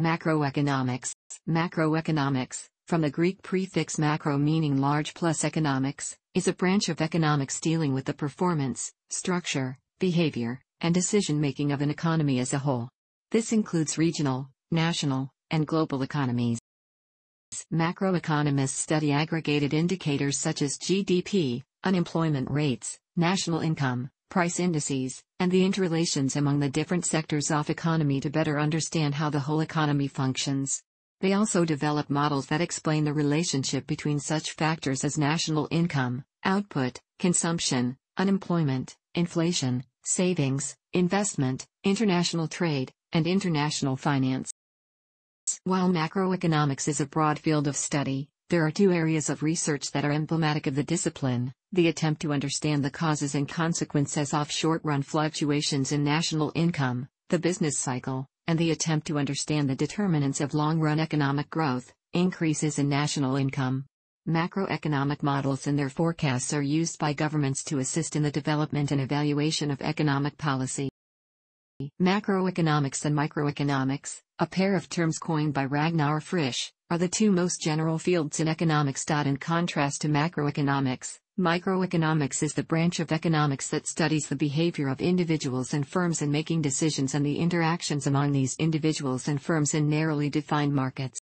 Macroeconomics. Macroeconomics, from the Greek prefix macro meaning large plus economics, is a branch of economics dealing with the performance, structure, behavior, and decision making of an economy as a whole. This includes regional, national, and global economies. Macroeconomists study aggregated indicators such as GDP, unemployment rates, national income, price indices, and the interrelations among the different sectors of economy to better understand how the whole economy functions. They also develop models that explain the relationship between such factors as national income, output, consumption, unemployment, inflation, savings, investment, international trade, and international finance. While macroeconomics is a broad field of study, there are two areas of research that are emblematic of the discipline the attempt to understand the causes and consequences of short run fluctuations in national income, the business cycle, and the attempt to understand the determinants of long run economic growth, increases in national income. Macroeconomic models and their forecasts are used by governments to assist in the development and evaluation of economic policy. Macroeconomics and microeconomics, a pair of terms coined by Ragnar Frisch, are the two most general fields in economics. In contrast to macroeconomics, microeconomics is the branch of economics that studies the behavior of individuals and firms in making decisions and the interactions among these individuals and firms in narrowly defined markets.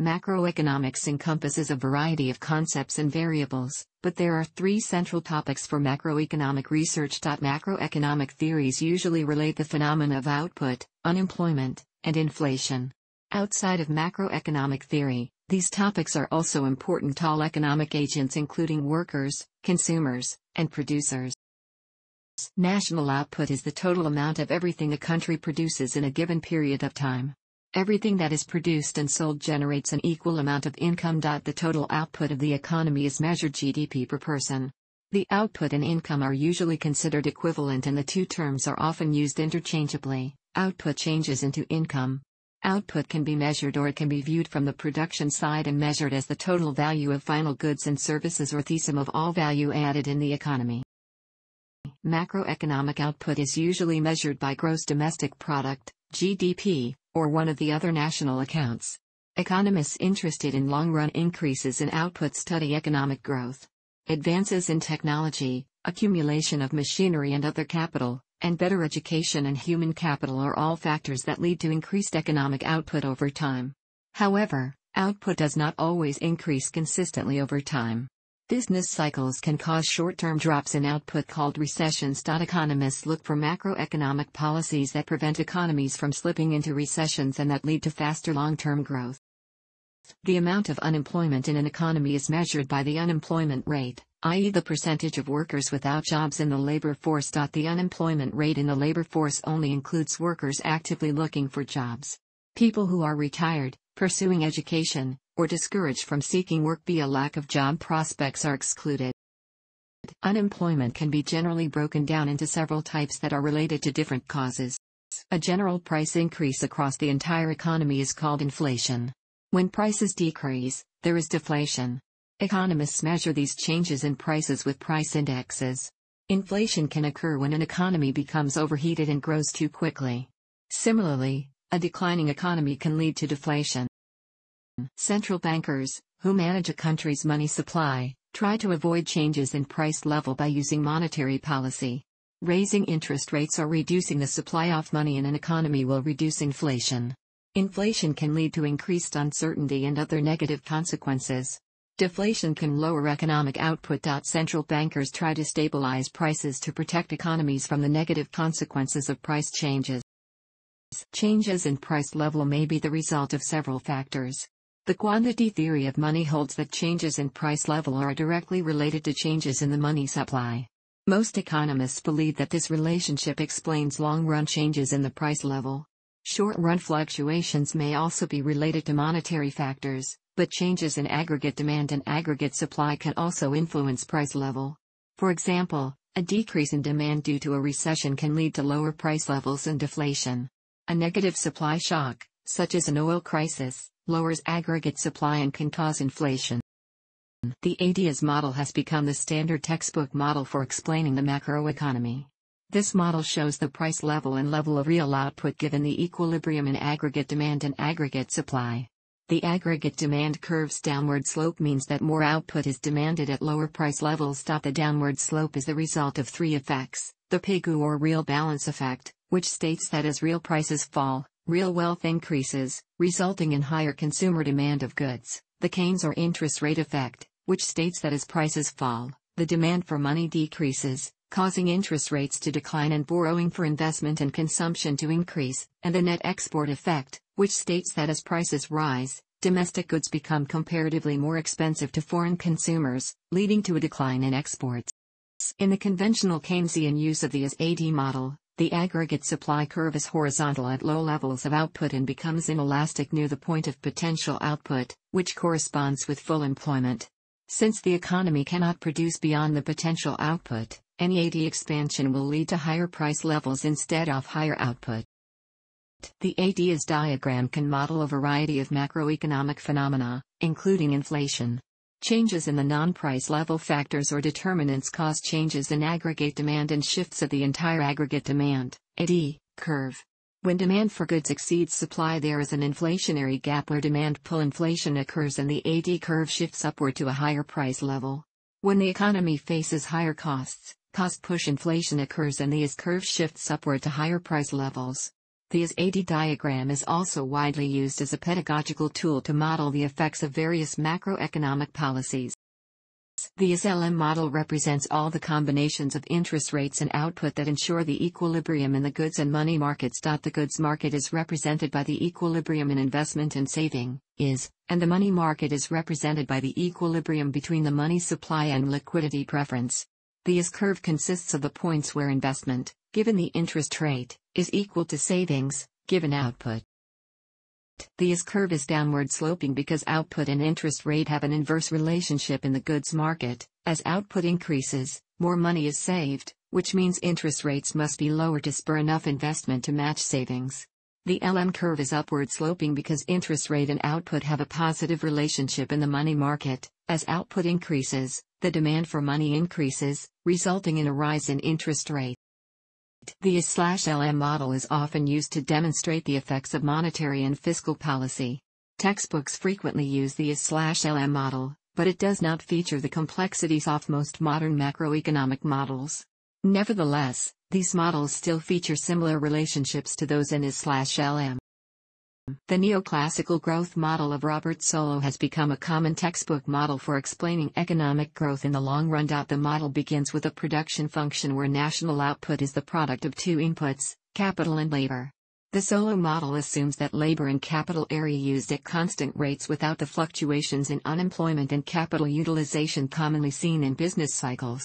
Macroeconomics encompasses a variety of concepts and variables, but there are three central topics for macroeconomic research. Macroeconomic theories usually relate the phenomena of output, unemployment, and inflation. Outside of macroeconomic theory, these topics are also important to all economic agents including workers, consumers, and producers. National output is the total amount of everything a country produces in a given period of time. Everything that is produced and sold generates an equal amount of income. The total output of the economy is measured GDP per person. The output and income are usually considered equivalent and the two terms are often used interchangeably. Output changes into income. Output can be measured or it can be viewed from the production side and measured as the total value of final goods and services or the sum of all value added in the economy. Macroeconomic output is usually measured by gross domestic product, GDP, or one of the other national accounts. Economists interested in long run increases in output study economic growth. Advances in technology, accumulation of machinery and other capital, and better education and human capital are all factors that lead to increased economic output over time. However, output does not always increase consistently over time. Business cycles can cause short-term drops in output called recessions. Economists look for macroeconomic policies that prevent economies from slipping into recessions and that lead to faster long-term growth. The amount of unemployment in an economy is measured by the unemployment rate, i.e. the percentage of workers without jobs in the labor force. The unemployment rate in the labor force only includes workers actively looking for jobs. People who are retired, pursuing education, or discouraged from seeking work via lack of job prospects are excluded. Unemployment can be generally broken down into several types that are related to different causes. A general price increase across the entire economy is called inflation. When prices decrease, there is deflation. Economists measure these changes in prices with price indexes. Inflation can occur when an economy becomes overheated and grows too quickly. Similarly, a declining economy can lead to deflation. Central bankers, who manage a country's money supply, try to avoid changes in price level by using monetary policy. Raising interest rates or reducing the supply of money in an economy will reduce inflation. Inflation can lead to increased uncertainty and other negative consequences. Deflation can lower economic output. Central bankers try to stabilize prices to protect economies from the negative consequences of price changes. Changes in price level may be the result of several factors. The quantity theory of money holds that changes in price level are directly related to changes in the money supply. Most economists believe that this relationship explains long run changes in the price level. Short run fluctuations may also be related to monetary factors, but changes in aggregate demand and aggregate supply can also influence price level. For example, a decrease in demand due to a recession can lead to lower price levels and deflation. A negative supply shock, such as an oil crisis, lowers aggregate supply and can cause inflation. The AD-AS model has become the standard textbook model for explaining the macroeconomy. This model shows the price level and level of real output given the equilibrium in aggregate demand and aggregate supply. The aggregate demand curve's downward slope means that more output is demanded at lower price levels. The downward slope is the result of three effects the Pigou or real balance effect, which states that as real prices fall, real wealth increases, resulting in higher consumer demand of goods, the Keynes or interest rate effect, which states that as prices fall, the demand for money decreases, causing interest rates to decline and borrowing for investment and consumption to increase, and the net export effect, which states that as prices rise, domestic goods become comparatively more expensive to foreign consumers, leading to a decline in exports. In the conventional Keynesian use of the AS-AD model, the aggregate supply curve is horizontal at low levels of output and becomes inelastic near the point of potential output, which corresponds with full employment. Since the economy cannot produce beyond the potential output, any AD expansion will lead to higher price levels instead of higher output. The ADAS diagram can model a variety of macroeconomic phenomena, including inflation. Changes in the non-price level factors or determinants cause changes in aggregate demand and shifts of the entire aggregate demand AD, curve. When demand for goods exceeds supply there is an inflationary gap where demand pull inflation occurs and the AD curve shifts upward to a higher price level. When the economy faces higher costs, cost push inflation occurs and the S curve shifts upward to higher price levels. The AS-AD diagram is also widely used as a pedagogical tool to model the effects of various macroeconomic policies. The IS-LM model represents all the combinations of interest rates and output that ensure the equilibrium in the goods and money markets. The goods market is represented by the equilibrium in investment and saving, is, and the money market is represented by the equilibrium between the money supply and liquidity preference. The IS curve consists of the points where investment, given the interest rate, is equal to savings, given output. The S curve is downward sloping because output and interest rate have an inverse relationship in the goods market. As output increases, more money is saved, which means interest rates must be lower to spur enough investment to match savings. The LM curve is upward sloping because interest rate and output have a positive relationship in the money market. As output increases, the demand for money increases, resulting in a rise in interest rate. The IS-LM model is often used to demonstrate the effects of monetary and fiscal policy. Textbooks frequently use the IS-LM model, but it does not feature the complexities of most modern macroeconomic models. Nevertheless, these models still feature similar relationships to those in S/LM. The neoclassical growth model of Robert Solow has become a common textbook model for explaining economic growth in the long run. The model begins with a production function where national output is the product of two inputs, capital and labor. The Solow model assumes that labor and capital are used at constant rates without the fluctuations in unemployment and capital utilization commonly seen in business cycles.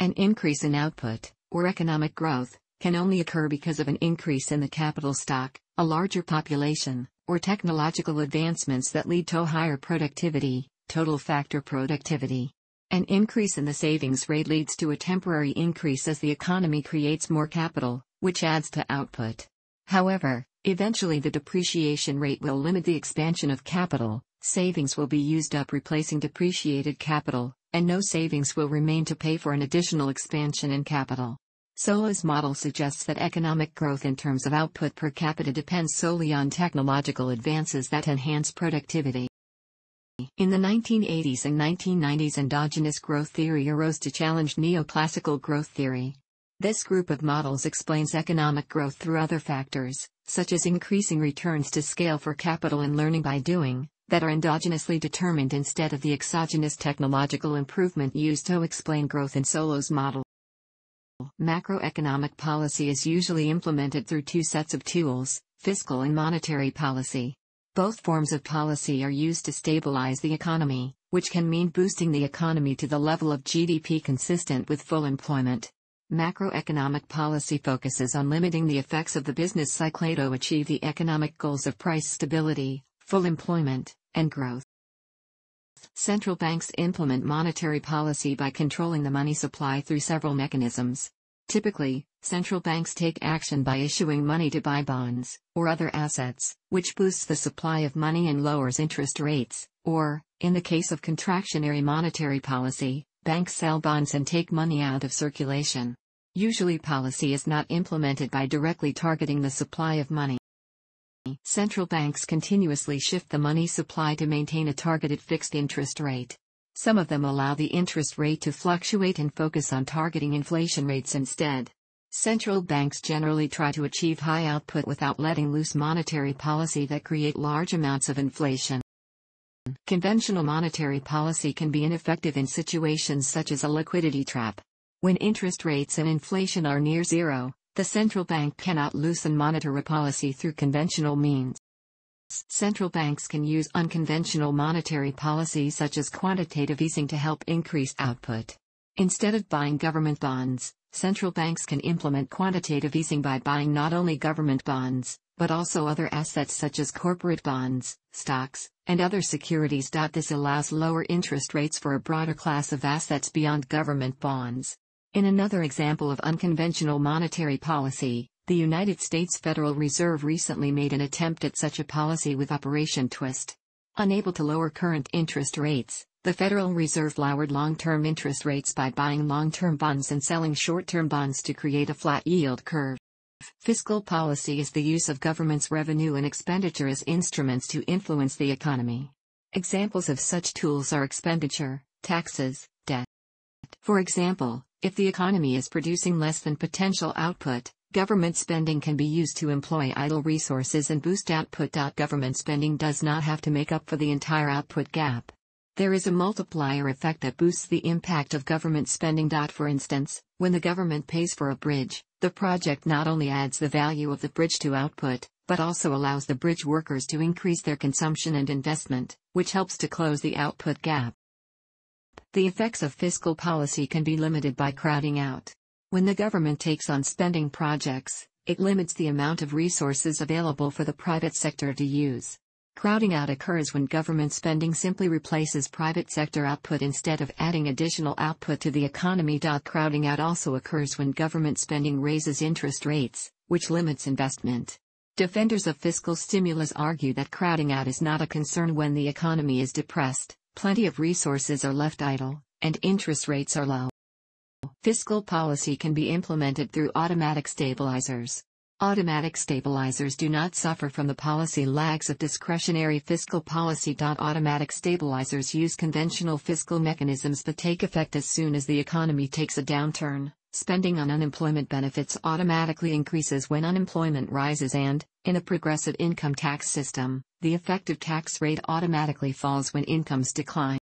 An increase in output, or economic growth, can only occur because of an increase in the capital stock, a larger population, or technological advancements that lead to higher productivity, total factor productivity. An increase in the savings rate leads to a temporary increase as the economy creates more capital, which adds to output. However, eventually the depreciation rate will limit the expansion of capital, savings will be used up replacing depreciated capital, and no savings will remain to pay for an additional expansion in capital. Solow's model suggests that economic growth in terms of output per capita depends solely on technological advances that enhance productivity. In the 1980s and 1990s endogenous growth theory arose to challenge neoclassical growth theory. This group of models explains economic growth through other factors, such as increasing returns to scale for capital and learning by doing, that are endogenously determined instead of the exogenous technological improvement used to explain growth in Solow's model. Macroeconomic policy is usually implemented through two sets of tools fiscal and monetary policy. Both forms of policy are used to stabilize the economy, which can mean boosting the economy to the level of GDP consistent with full employment. Macroeconomic policy focuses on limiting the effects of the business cycle to achieve the economic goals of price stability, full employment, and growth. Central banks implement monetary policy by controlling the money supply through several mechanisms. Typically, central banks take action by issuing money to buy bonds, or other assets, which boosts the supply of money and lowers interest rates, or, in the case of contractionary monetary policy, banks sell bonds and take money out of circulation. Usually policy is not implemented by directly targeting the supply of money. Central banks continuously shift the money supply to maintain a targeted fixed interest rate. Some of them allow the interest rate to fluctuate and focus on targeting inflation rates instead. Central banks generally try to achieve high output without letting loose monetary policy that create large amounts of inflation. Conventional monetary policy can be ineffective in situations such as a liquidity trap. When interest rates and inflation are near zero, the central bank cannot loosen monetary policy through conventional means. Central banks can use unconventional monetary policy such as quantitative easing to help increase output. Instead of buying government bonds, central banks can implement quantitative easing by buying not only government bonds, but also other assets such as corporate bonds, stocks, and other securities. This allows lower interest rates for a broader class of assets beyond government bonds. In another example of unconventional monetary policy, the United States Federal Reserve recently made an attempt at such a policy with Operation Twist. Unable to lower current interest rates, the Federal Reserve lowered long-term interest rates by buying long-term bonds and selling short-term bonds to create a flat yield curve. Fiscal policy is the use of government's revenue and expenditure as instruments to influence the economy. Examples of such tools are expenditure, taxes, debt. For example, if the economy is producing less than potential output, government spending can be used to employ idle resources and boost output. Government spending does not have to make up for the entire output gap. There is a multiplier effect that boosts the impact of government spending. For instance, when the government pays for a bridge, the project not only adds the value of the bridge to output, but also allows the bridge workers to increase their consumption and investment, which helps to close the output gap. The effects of fiscal policy can be limited by crowding out. When the government takes on spending projects, it limits the amount of resources available for the private sector to use. Crowding out occurs when government spending simply replaces private sector output instead of adding additional output to the economy. Crowding out also occurs when government spending raises interest rates, which limits investment. Defenders of fiscal stimulus argue that crowding out is not a concern when the economy is depressed, plenty of resources are left idle, and interest rates are low. Fiscal policy can be implemented through automatic stabilizers. Automatic stabilizers do not suffer from the policy lags of discretionary fiscal policy. Automatic stabilizers use conventional fiscal mechanisms that take effect as soon as the economy takes a downturn. Spending on unemployment benefits automatically increases when unemployment rises and, in a progressive income tax system, the effective tax rate automatically falls when incomes decline.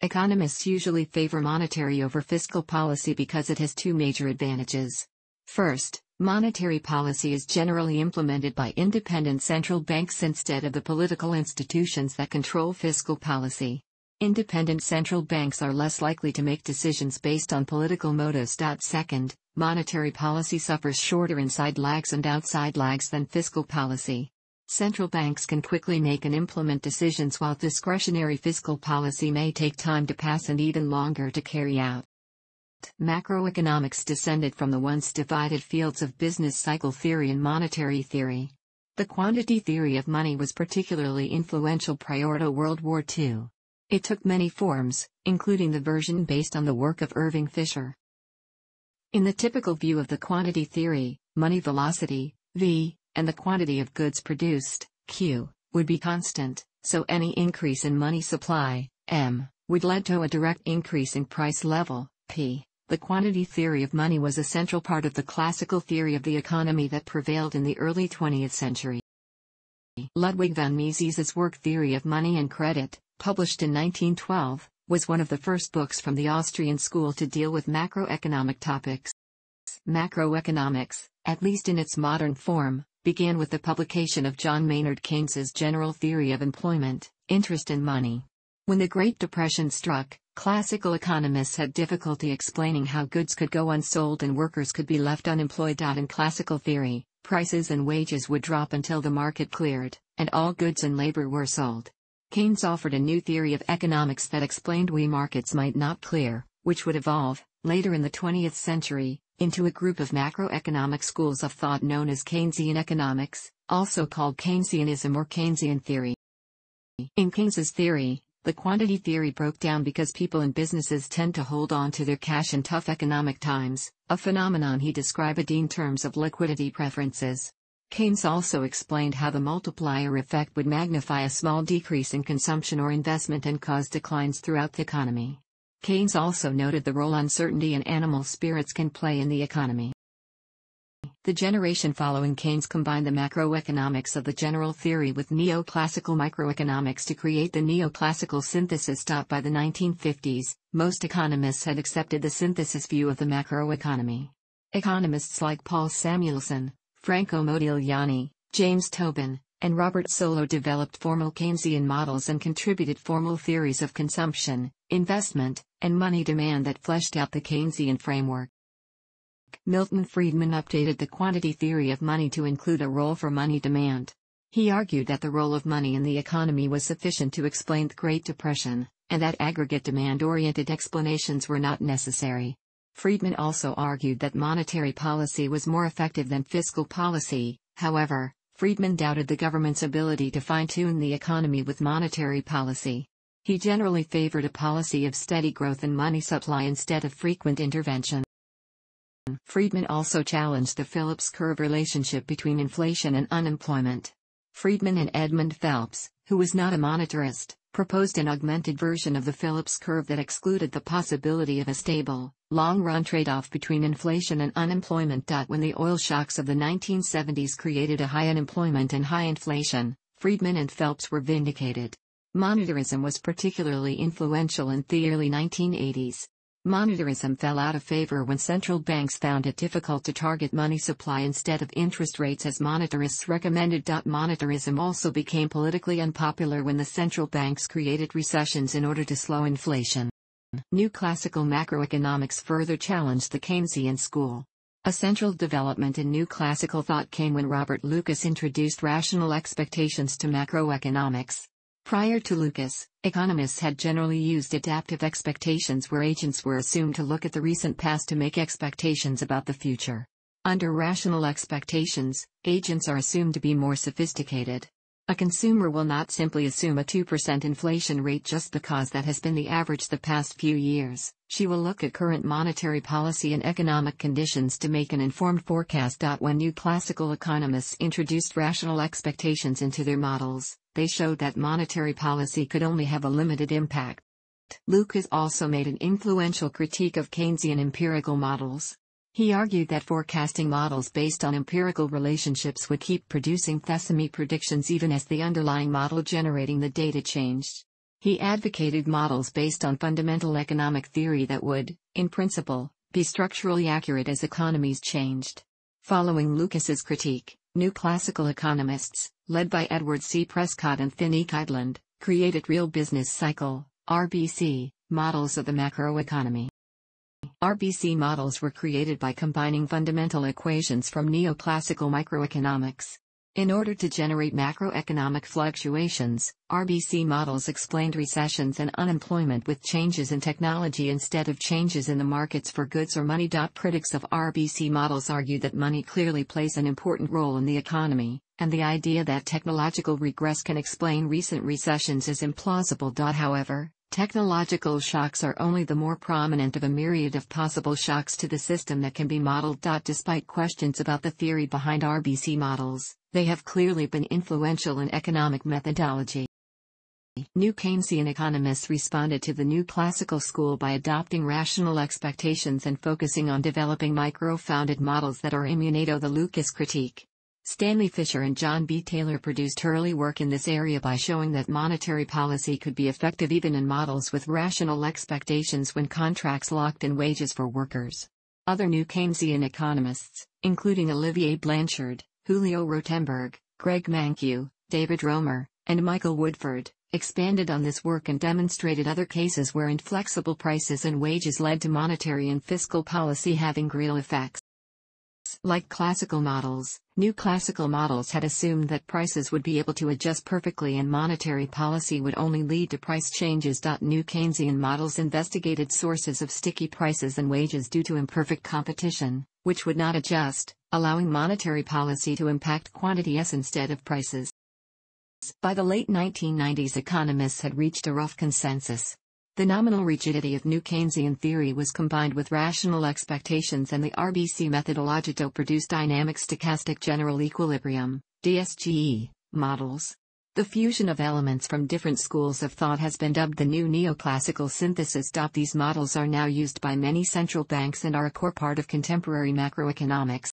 Economists usually favor monetary over fiscal policy because it has two major advantages. First, monetary policy is generally implemented by independent central banks instead of the political institutions that control fiscal policy. Independent central banks are less likely to make decisions based on political motives. Second, monetary policy suffers shorter inside lags and outside lags than fiscal policy. Central banks can quickly make and implement decisions while discretionary fiscal policy may take time to pass and even longer to carry out. Macroeconomics descended from the once divided fields of business cycle theory and monetary theory. The quantity theory of money was particularly influential prior to World War II. It took many forms, including the version based on the work of Irving Fisher. In the typical view of the quantity theory, money velocity, v, and the quantity of goods produced, q, would be constant, so any increase in money supply, m, would lead to a direct increase in price level, p. The quantity theory of money was a central part of the classical theory of the economy that prevailed in the early 20th century. Ludwig von Mises's work Theory of Money and Credit, published in 1912, was one of the first books from the Austrian school to deal with macroeconomic topics. Macroeconomics, at least in its modern form, began with the publication of John Maynard Keynes's General Theory of Employment, Interest and Money. When the Great Depression struck, classical economists had difficulty explaining how goods could go unsold and workers could be left unemployed. In classical theory, prices and wages would drop until the market cleared, and all goods and labor were sold. Keynes offered a new theory of economics that explained why markets might not clear, which would evolve, later in the 20th century, into a group of macroeconomic schools of thought known as Keynesian economics, also called Keynesianism or Keynesian theory. In Keynes's theory, The quantity theory broke down because people and businesses tend to hold on to their cash in tough economic times, a phenomenon he described in terms of liquidity preferences. Keynes also explained how the multiplier effect would magnify a small decrease in consumption or investment and cause declines throughout the economy. Keynes also noted the role uncertainty and animal spirits can play in the economy. The generation following Keynes combined the macroeconomics of the general theory with neoclassical microeconomics to create the neoclassical synthesis. By the 1950s, most economists had accepted the synthesis view of the macroeconomy. Economists like Paul Samuelson, Franco Modigliani, James Tobin, and Robert Solow developed formal Keynesian models and contributed formal theories of consumption, investment, and money demand that fleshed out the Keynesian framework. Milton Friedman updated the quantity theory of money to include a role for money demand. He argued that the role of money in the economy was sufficient to explain the Great Depression, and that aggregate demand oriented explanations were not necessary. Friedman also argued that monetary policy was more effective than fiscal policy, however, Friedman doubted the government's ability to fine tune the economy with monetary policy. He generally favored a policy of steady growth in money supply instead of frequent intervention. Friedman also challenged the Phillips curve relationship between inflation and unemployment. Friedman and Edmund Phelps, who was not a monetarist, proposed an augmented version of the Phillips curve that excluded the possibility of a stable, long-run trade-off between inflation and unemployment. When the oil shocks of the 1970s created a high unemployment and high inflation, Friedman and Phelps were vindicated. Monetarism was particularly influential in the early 1980s. Monetarism fell out of favor when central banks found it difficult to target money supply instead of interest rates as monetarists recommended. Monetarism also became politically unpopular when the central banks created recessions in order to slow inflation. New classical macroeconomics further challenged the Keynesian school. A central development in new classical thought came when Robert Lucas introduced rational expectations to macroeconomics. Prior to Lucas, economists had generally used adaptive expectations where agents were assumed to look at the recent past to make expectations about the future. Under rational expectations, agents are assumed to be more sophisticated. A consumer will not simply assume a 2% inflation rate just because that has been the average the past few years. She will look at current monetary policy and economic conditions to make an informed forecast. When new classical economists introduced rational expectations into their models, they showed that monetary policy could only have a limited impact. Lucas also made an influential critique of Keynesian empirical models. He argued that forecasting models based on empirical relationships would keep producing Thesamy predictions even as the underlying model generating the data changed. He advocated models based on fundamental economic theory that would, in principle, be structurally accurate as economies changed. Following Lucas's critique, new classical economists, led by Edward C. Prescott and Finn Kydland, created real business cycle, RBC, models of the macroeconomy. RBC models were created by combining fundamental equations from neoclassical microeconomics. In order to generate macroeconomic fluctuations, RBC models explained recessions and unemployment with changes in technology instead of changes in the markets for goods or money. Critics of RBC models argue that money clearly plays an important role in the economy, and the idea that technological regress can explain recent recessions is implausible. However, Technological shocks are only the more prominent of a myriad of possible shocks to the system that can be modeled. Despite questions about the theory behind RBC models, they have clearly been influential in economic methodology. New Keynesian economists responded to the new classical school by adopting rational expectations and focusing on developing micro-founded models that are immunato the Lucas critique. Stanley Fischer and John B. Taylor produced early work in this area by showing that monetary policy could be effective even in models with rational expectations when contracts locked in wages for workers. Other new Keynesian economists, including Olivier Blanchard, Julio Rotemberg, Greg Mankiw, David Romer, and Michael Woodford, expanded on this work and demonstrated other cases where inflexible prices and wages led to monetary and fiscal policy having real effects. Like classical models, new classical models had assumed that prices would be able to adjust perfectly and monetary policy would only lead to price changes. New Keynesian models investigated sources of sticky prices and wages due to imperfect competition, which would not adjust, allowing monetary policy to impact quantity S instead of prices. By the late 1990s economists had reached a rough consensus. The nominal rigidity of new Keynesian theory was combined with rational expectations and the RBC methodology to produce dynamic stochastic general equilibrium, DSGE, models. The fusion of elements from different schools of thought has been dubbed the new neoclassical synthesis. These models are now used by many central banks and are a core part of contemporary macroeconomics.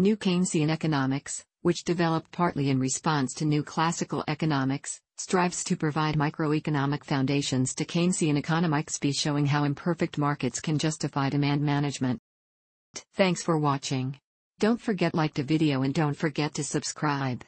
New Keynesian economics, which developed partly in response to new classical economics, strives to provide microeconomic foundations to Keynesian economics by showing how imperfect markets can justify demand management. Thanks for watching. Don't forget like the video and don't forget to subscribe.